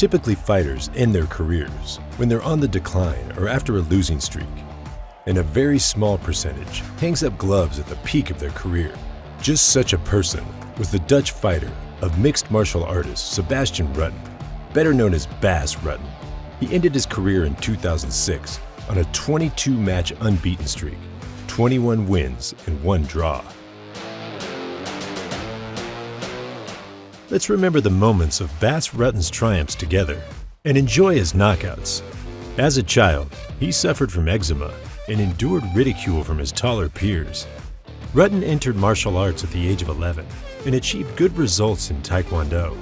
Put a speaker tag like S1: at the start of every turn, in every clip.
S1: Typically, fighters end their careers when they're on the decline or after a losing streak. And a very small percentage hangs up gloves at the peak of their career. Just such a person was the Dutch fighter of mixed martial artist Sebastian Rutten, better known as Bas Rutten. He ended his career in 2006 on a 22-match unbeaten streak, 21 wins and one draw. Let's remember the moments of Bas Rutten's triumphs together and enjoy his knockouts. As a child, he suffered from eczema and endured ridicule from his taller peers. Rutten entered martial arts at the age of 11 and achieved good results in Taekwondo.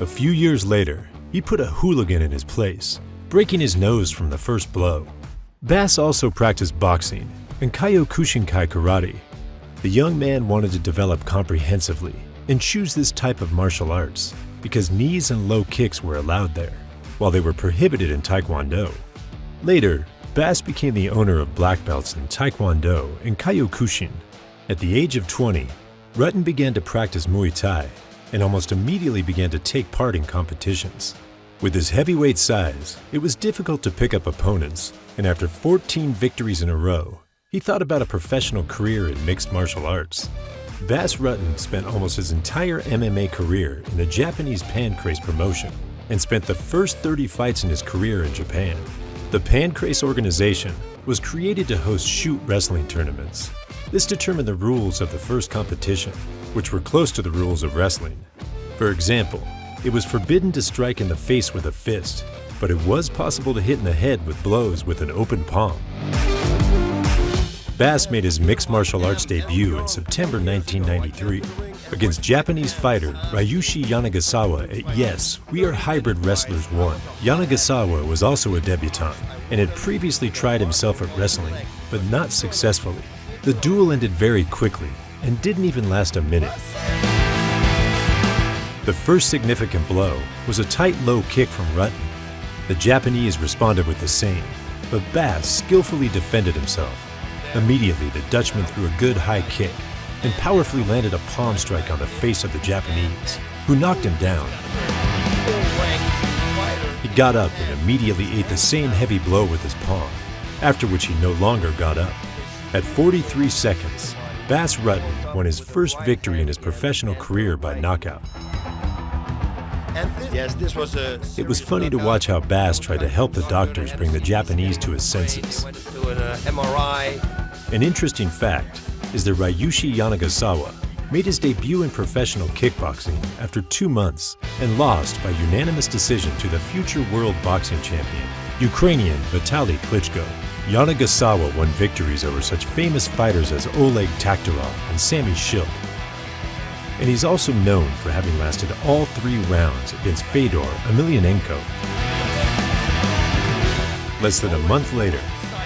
S1: A few years later, he put a hooligan in his place, breaking his nose from the first blow. Bas also practiced boxing and Kyokushinkai karate. The young man wanted to develop comprehensively and choose this type of martial arts because knees and low kicks were allowed there, while they were prohibited in Taekwondo. Later, Bas became the owner of black belts in Taekwondo and Kyokushin. At the age of 20, Rutten began to practice Muay Thai and almost immediately began to take part in competitions. With his heavyweight size, it was difficult to pick up opponents, and after 14 victories in a row, he thought about a professional career in mixed martial arts. Bas Rutten spent almost his entire MMA career in the Japanese Pancrase promotion and spent the first 30 fights in his career in Japan. The Pancrase organization was created to host shoot wrestling tournaments. This determined the rules of the first competition, which were close to the rules of wrestling. For example, it was forbidden to strike in the face with a fist, but it was possible to hit in the head with blows with an open palm. Bas made his mixed martial arts debut in September 1993 against Japanese fighter Ryushi Yanagisawa at Yes, We Are Hybrid Wrestlers 1. Yanagisawa was also a debutant and had previously tried himself at wrestling, but not successfully. The duel ended very quickly and didn't even last a minute. The first significant blow was a tight low kick from Rutten. The Japanese responded with the same, but Bas skillfully defended himself. Immediately, the Dutchman threw a good high kick and powerfully landed a palm strike on the face of the Japanese, who knocked him down. He got up and immediately ate the same heavy blow with his palm, after which he no longer got up. At 43 seconds, Bas Rutten won his first victory in his professional career by knockout.
S2: Yes, this was a.
S1: It was funny to watch how Bas tried to help the doctors bring the Japanese to his senses.
S2: An
S1: interesting fact is that Ryushi Yanagisawa made his debut in professional kickboxing after two months and lost by unanimous decision to the future world boxing champion, Ukrainian Vitaly Klitschko. Yanagisawa won victories over such famous fighters as Oleg Taktarov and Semmy Schilt. And he's also known for having lasted all three rounds against Fedor Emelianenko. Less than a month later,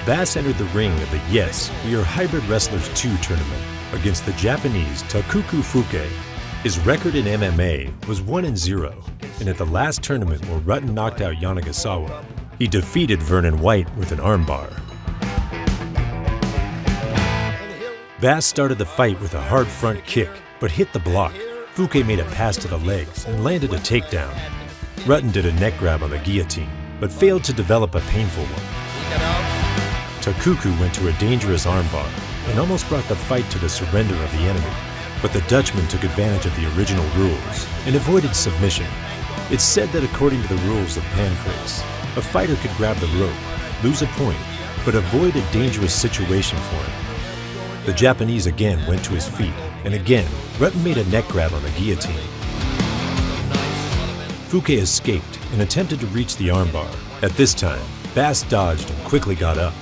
S1: Bas entered the ring of the Yes, We Are Hybrid Wrestlers 2 tournament against the Japanese Takaku Fuke. His record in MMA was 1-0, and at the last tournament where Rutten knocked out Yanagisawa, he defeated Vernon White with an armbar. Bas started the fight with a hard front kick, but hit the block. Fuke made a pass to the legs and landed a takedown. Rutten did a neck grab on the guillotine, but failed to develop a painful one. Takaku went to a dangerous armbar and almost brought the fight to the surrender of the enemy. But the Dutchman took advantage of the original rules and avoided submission. It's said that according to the rules of Pancrase, a fighter could grab the rope, lose a point, but avoid a dangerous situation for him. The Japanese again went to his feet, and again, Rutten made a neck grab on the guillotine. Fuke escaped and attempted to reach the armbar. At this time, Bas dodged and quickly got up.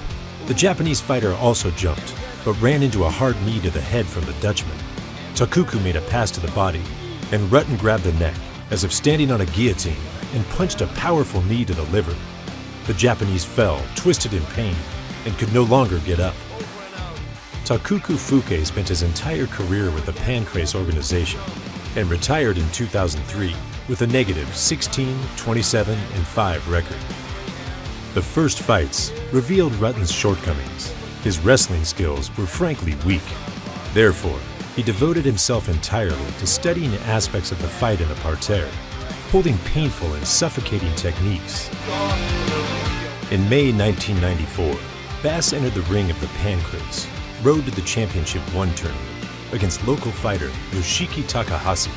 S1: The Japanese fighter also jumped, but ran into a hard knee to the head from the Dutchman. Takaku made a pass to the body, and Rutten grabbed the neck, as if standing on a guillotine, and punched a powerful knee to the liver. The Japanese fell, twisted in pain, and could no longer get up. Takaku Fuke spent his entire career with the Pancrase organization and retired in 2003 with a negative 16, 27, and 5 record. The first fights revealed Rutten's shortcomings. His wrestling skills were frankly weak. Therefore, he devoted himself entirely to studying aspects of the fight in the parterre. holding painful and suffocating techniques. In May 1994, Bas entered the ring of the Pancrase, Road to the Championship 1 tournament, against local fighter Yoshiki Takahashi.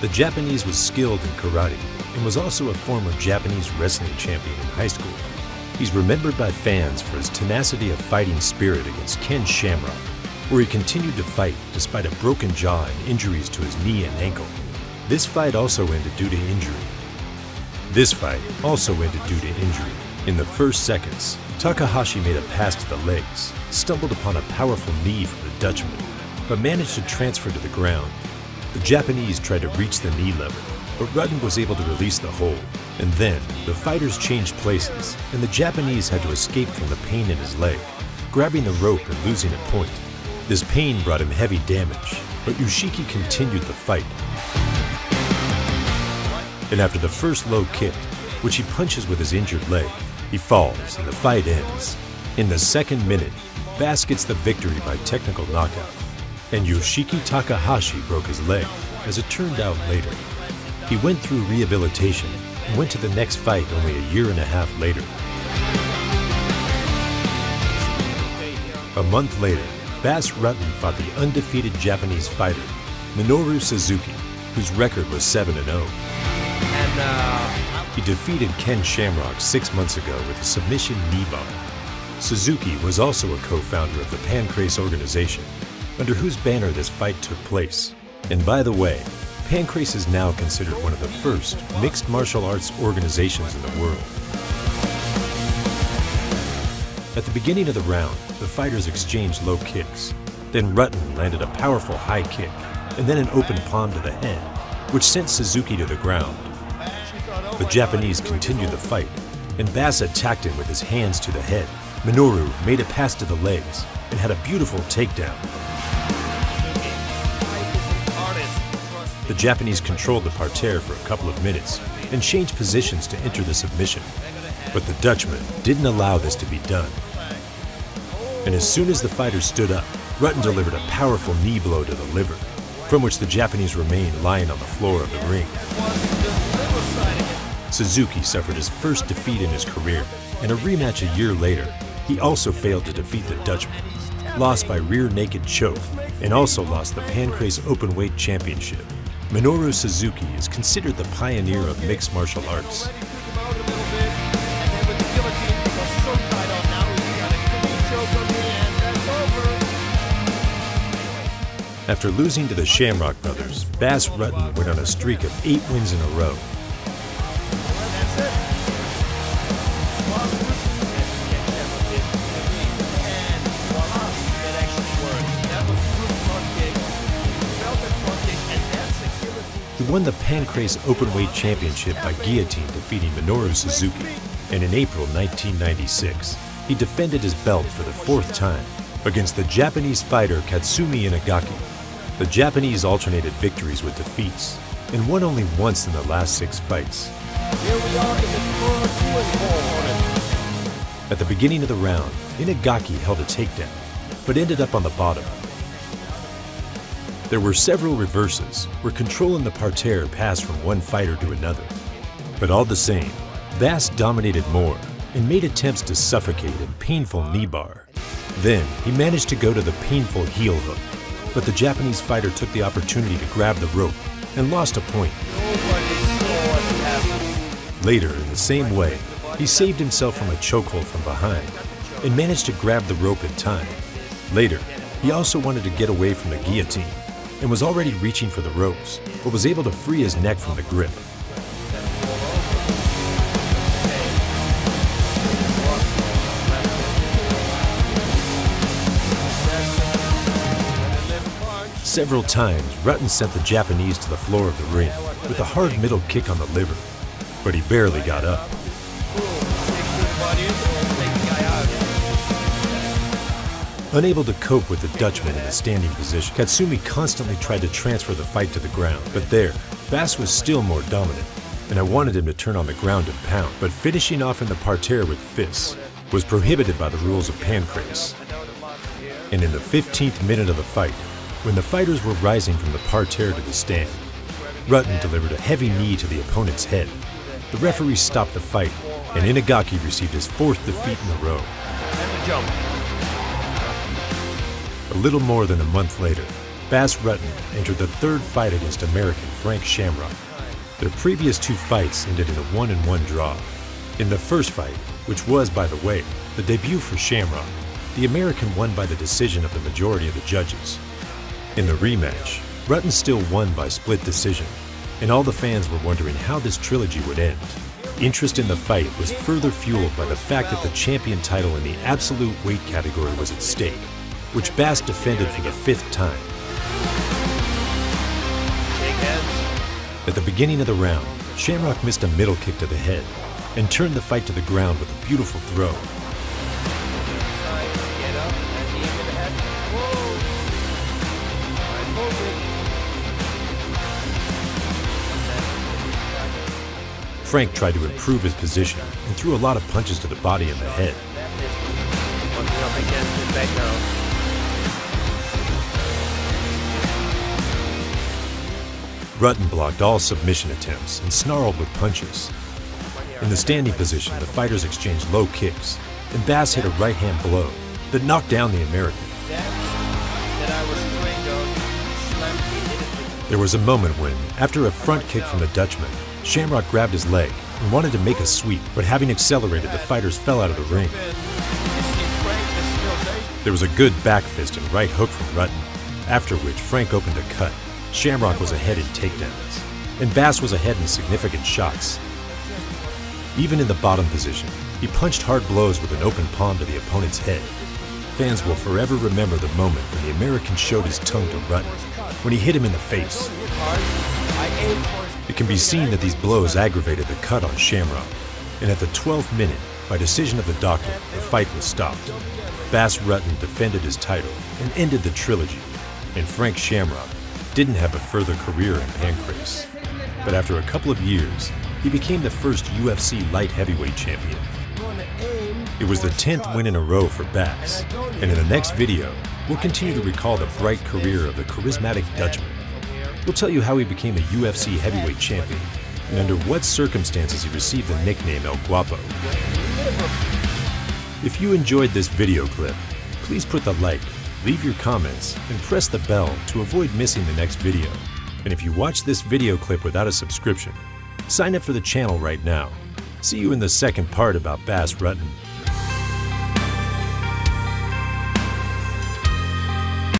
S1: The Japanese was skilled in karate and was also a former Japanese wrestling champion in high school. He's remembered by fans for his tenacity of fighting spirit against Ken Shamrock, where he continued to fight despite a broken jaw and injuries to his knee and ankle. This fight also ended due to injury. This fight also ended due to injury. In the first seconds, Takahashi made a pass to the legs, stumbled upon a powerful knee from the Dutchman, but managed to transfer to the ground. The Japanese tried to reach the knee level, but Rutten was able to release the hold. And then, the fighters changed places, and the Japanese had to escape from the pain in his leg, grabbing the rope and losing a point. This pain brought him heavy damage, but Yoshiki continued the fight. And after the first low kick, which he punches with his injured leg, he falls and the fight ends. In the second minute, Bas gets the victory by technical knockout, and Yoshiki Takahashi broke his leg, as it turned out later. He went through rehabilitation and went to the next fight only a year and a half later. A month later, Bas Rutten fought the undefeated Japanese fighter, Minoru Suzuki, whose record was 7 0.
S2: And uh,
S1: He defeated Ken Shamrock six months ago with a submission knee bar. Suzuki was also a co-founder of the Pancrase organization, under whose banner this fight took place. And by the way, Pancrase is now considered one of the first mixed martial arts organizations in the world. At the beginning of the round, the fighters exchanged low kicks. Then Rutten landed a powerful high kick, and then an open palm to the head, which sent Suzuki to the ground. The Japanese continued the fight, and Bas attacked him with his hands to the head. Minoru made a pass to the legs and had a beautiful takedown. The Japanese controlled the parterre for a couple of minutes and changed positions to enter the submission. But the Dutchman didn't allow this to be done. And as soon as the fighter stood up, Rutten delivered a powerful knee blow to the liver, from which the Japanese remained lying on the floor of the ring. Suzuki suffered his first defeat in his career. In a rematch a year later, he also failed to defeat the Dutchman, lost by rear naked choke, and also lost the Pancrase Openweight Championship. Minoru Suzuki is considered the pioneer of mixed martial arts. After losing to the Shamrock brothers, Bas Rutten went on a streak of eight wins in a row. Won the Pancrase Openweight Championship by guillotine defeating Minoru Suzuki. And in April 1996, he defended his belt for the fourth time against the Japanese fighter Katsumi Inagaki. The Japanese alternated victories with defeats and won only once in the last six fights. At the beginning of the round, Inagaki held a takedown, but ended up on the bottom. There were several reverses where control in the parterre passed from one fighter to another. But all the same, Bas dominated more and made attempts to suffocate in painful knee bar. Then he managed to go to the painful heel hook, but the Japanese fighter took the opportunity to grab the rope and lost a point. Later, in the same way, he saved himself from a chokehold from behind and managed to grab the rope in time. Later, he also wanted to get away from the guillotine and was already reaching for the ropes, but was able to free his neck from the grip. Several times, Rutten sent the Japanese to the floor of the ring with a hard middle kick on the liver, but he barely got up. Unable to cope with the Dutchman in a standing position, Katsumi constantly tried to transfer the fight to the ground. But there, Bas was still more dominant, and I wanted him to turn on the ground and pound. But finishing off in the parterre with fists was prohibited by the rules of Pancrase. And in the 15th minute of the fight, when the fighters were rising from the parterre to the stand, Rutten delivered a heavy knee to the opponent's head. The referee stopped the fight, and Inagaki received his fourth defeat in a row.
S2: And.
S1: A little more than a month later, Bas Rutten entered the third fight against American Frank Shamrock. Their previous two fights ended in a one-and-one draw. In the first fight, which was, by the way, the debut for Shamrock, the American won by the decision of the majority of the judges. In the rematch, Rutten still won by split decision, and all the fans were wondering how this trilogy would end. Interest in the fight was further fueled by the fact that the champion title in the absolute weight category was at stake, which Bas defended for the fifth time. At the beginning of the round, Shamrock missed a middle kick to the head and turned the fight to the ground with a beautiful throw. Frank tried to improve his position and threw a lot of punches to the body and the head. Rutten blocked all submission attempts and snarled with punches. In the standing position, the fighters exchanged low kicks, and Bas hit a right hand blow that knocked down the American. There was a moment when, after a front kick from the Dutchman, Shamrock grabbed his leg and wanted to make a sweep, but having accelerated, the fighters fell out of the ring.
S2: There
S1: was a good back fist and right hook from Rutten, after which Frank opened a cut. Shamrock was ahead in takedowns, and Bas was ahead in significant shots. Even in the bottom position, he punched hard blows with an open palm to the opponent's head. Fans will forever remember the moment when the American showed his tongue to Rutten, when he hit him in the face. It can be seen that these blows aggravated the cut on Shamrock, and at the 12th minute, by decision of the doctor, the fight was stopped. Bas Rutten defended his title and ended the trilogy, and Frank Shamrock didn't have a further career in Pancrase. But after a couple of years, he became the first UFC light heavyweight champion. It was the 10th win in a row for Bas, and in the next video, we'll continue to recall the bright career of the charismatic Dutchman. We'll tell you how he became a UFC heavyweight champion and under what circumstances he received the nickname El Guapo. If you enjoyed this video clip, please put the like, leave your comments, and press the bell to avoid missing the next video. And if you watch this video clip without a subscription, sign up for the channel right now. See you in the second part about Bas Rutten.